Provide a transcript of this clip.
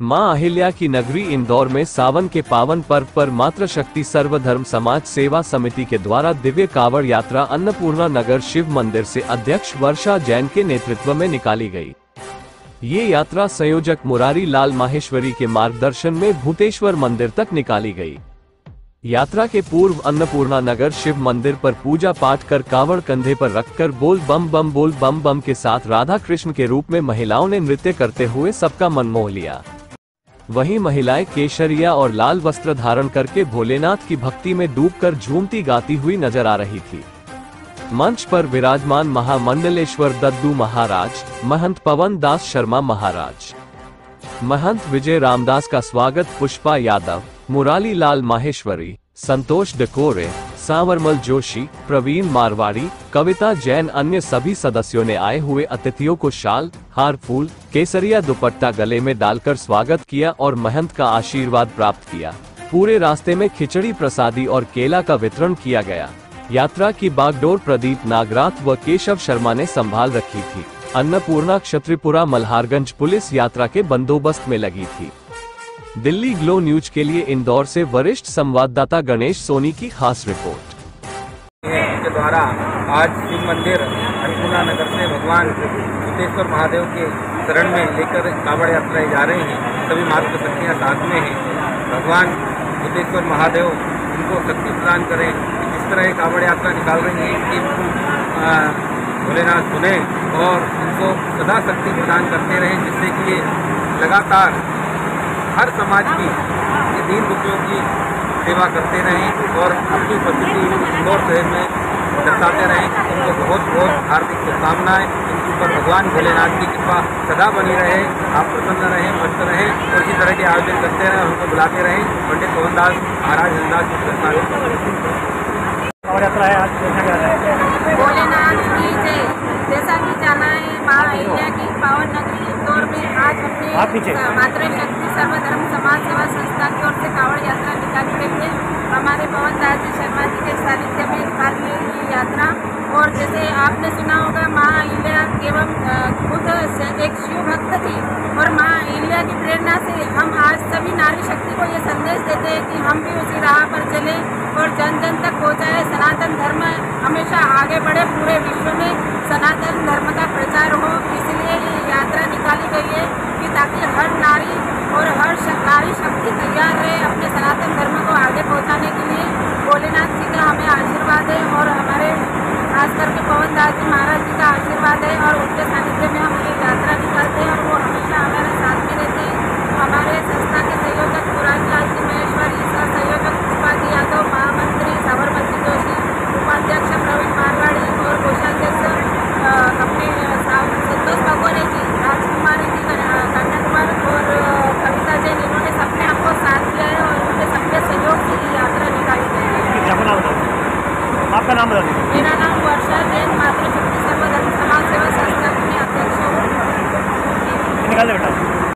माँ अहिल्या की नगरी इंदौर में सावन के पावन पर्व पर मातृ शक्ति सर्वधर्म समाज सेवा समिति के द्वारा दिव्य कावड़ यात्रा अन्नपूर्णा नगर शिव मंदिर से अध्यक्ष वर्षा जैन के नेतृत्व में निकाली गई। ये यात्रा संयोजक मुरारी लाल माहेश्वरी के मार्गदर्शन में भूतेश्वर मंदिर तक निकाली गई। यात्रा के पूर्व अन्नपूर्णा नगर शिव मंदिर पर पूजा पाठ कर कावड़ कंधे पर रखकर बोल बम बम बोल बम बम के साथ राधा कृष्ण के रूप में महिलाओं ने नृत्य करते हुए सबका मन मोह लिया वहीं महिलाएँ केशरिया और लाल वस्त्र धारण करके भोलेनाथ की भक्ति में डूबकर झूमती गाती हुई नज़र आ रही थी। मंच पर विराजमान महामंडलेश्वर दद्दू महाराज, महंत पवन दास शर्मा महाराज। महंत विजय रामदास का स्वागत पुष्पा यादव मुराली लाल माहेश्वरी, संतोष डकोरे सांवरमल जोशी, प्रवीण मारवाड़ी, कविता जैन अन्य सभी सदस्यों ने आए हुए अतिथियों को शाल, हार फूल, केसरिया दुपट्टा गले में डालकर स्वागत किया और महंत का आशीर्वाद प्राप्त किया। पूरे रास्ते में खिचड़ी प्रसादी और केला का वितरण किया गया। यात्रा की बागडोर प्रदीप नागराथ व केशव शर्मा ने संभाल रखी थी। अन्नपूर्णा क्षत्रिपुरा मल्हारगंज पुलिस यात्रा के बंदोबस्त में लगी थी। दिल्ली ग्लो न्यूज़ के लिए इंदौर से वरिष्ठ संवाददाता गणेश सोनी की खास रिपोर्ट। के द्वारा आज शिव मंदिर अन्नपूर्णा नगर से भगवान भूतेश्वर महादेव के शरण में लेकर कांवड़ यात्राएँ जा रहे हैं। सभी मातृ शक्तियाँ साथ में हैं। भगवान भूतेश्वर महादेव इनको शक्ति प्रदान करें जिस तरह ये कांवड़ यात्रा निकाल रही है, कि भोलेनाथ सुने और उनको सदा शक्ति प्रदान करते रहें, जिससे कि लगातार हर समाज की ये दीन दुखियों की सेवा करते रहें और अपनी उपस्थिति इंदौर शहर में दर्शाते रहें। उनको बहुत बहुत हार्दिक शुभकामनाएँ। उनके ऊपर भगवान भोलेनाथ की कृपा सदा बनी रहे। आप प्रसन्न रहें मस्त रहें और इसी तरह के आयोजन करते रहें उनको बुलाते रहें। पंडित पवन दास महाराज हरिदास और यात्रा है आज भोलेनाथ की जय। जैसा कि जाना है माँ अहिल्या की पावन नगरी इंदौर में आज आप पीछे। सर्वधर्म समाज सेवा संस्था की ओर से कावड़ यात्रा निकाली गई है। हमारे पवन दास जी शर्मा जी के सानिध्य में निकाली ये यात्रा और जैसे आपने सुना होगा माँ अहिल्या एवं खुद एक शिव भक्त थी और माँ अहिल्या की प्रेरणा से हम आज सभी नारी शक्ति को ये संदेश देते हैं कि हम भी उसी राह पर चले और जन जन तक पहुँचाए। सनातन धर्म हमेशा आगे बढ़े, पूरे विश्व में सनातन धर्म मेरा नाम वर्षा जैन मात्र छत्तीसगढ़ समाज सेवा संस्था की अध्यक्ष हूँ।